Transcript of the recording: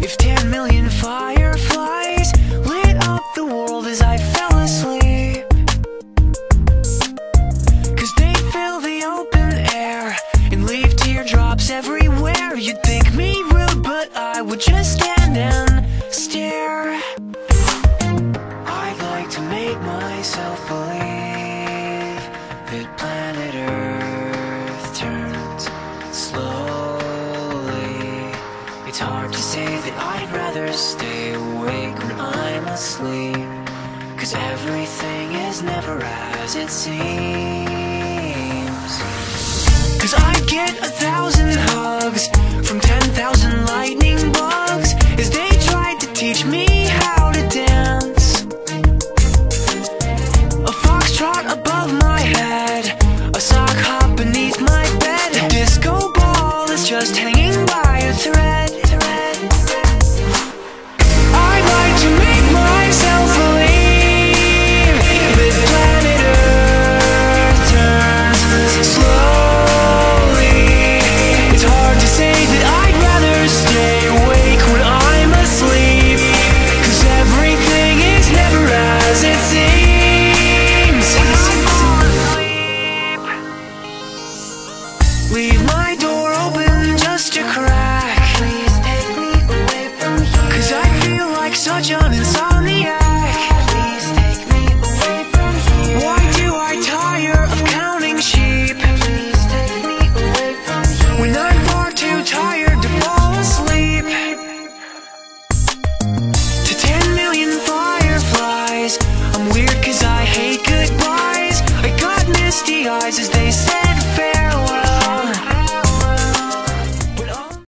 If 10 million fireflies lit up the world as I fell asleep. Cause they fill the open air and leave teardrops everywhere. You'd think me rude, but I would just stand and stare. I'd like to make myself believe that planet Earth to say that I'd rather stay awake when I'm asleep. Cause everything is never as it seems. Cause I get a thousand hugs from ten thousand lightning bugs as they tried to teach me how to dance. A foxtrot above my head, a sock hop beneath my bed. A disco ball is just hanging Leave my door open just crack. Please take me away from I feel like such an insomniac. Please take me away from here. Why do I tire of counting sheep? Please take me away from here. When I'm far too tired to fall asleep. To ten million fireflies. I'm I hate goodbyes. I got misty eyes as they say